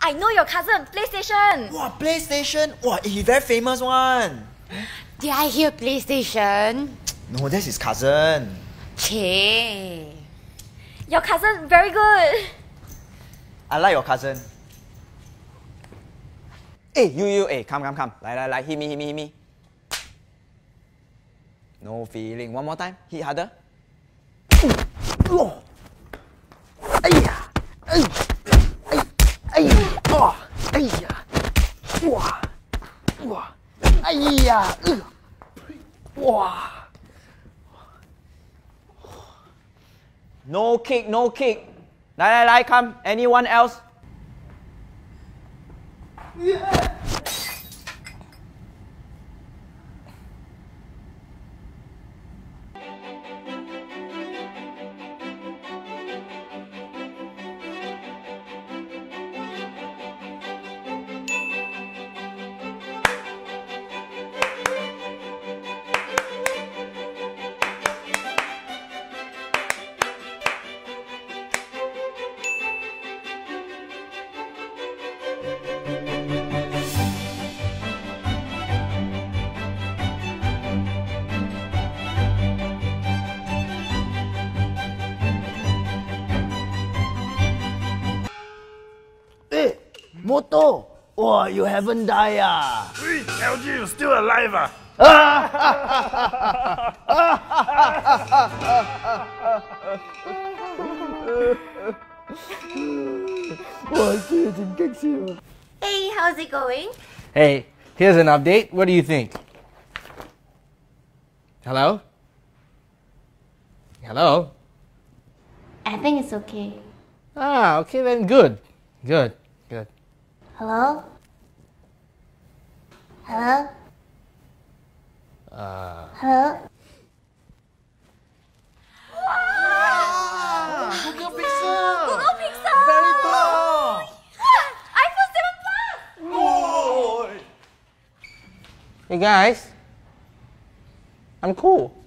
I know your cousin, PlayStation. Wow, PlayStation. Wow, he very famous one. Did I hear PlayStation? No, that's his cousin. Che. Your cousin very good. I like your cousin. Hey, you, you, hey, come, come, come. 来来来 hit me, hit me, hit me. No feeling. One more time. Hit harder. 哇！哎呀！哎！哎！ 哇！哎呀！呃！哇！No kick, no kick. 来来来，come. Anyone else? Moto! Wow, you haven't died ah! Hey, LG, you still alive ah? Hey, how's it going? Hey, here's an update. What do you think? Hello? Hello? I think it's okay. Ah, okay then. Good. Good. Good. Hello? Hello? Uh, Hello? Google Pixel. Very tall. iPhone 7 Plus. hey guys. I'm cool.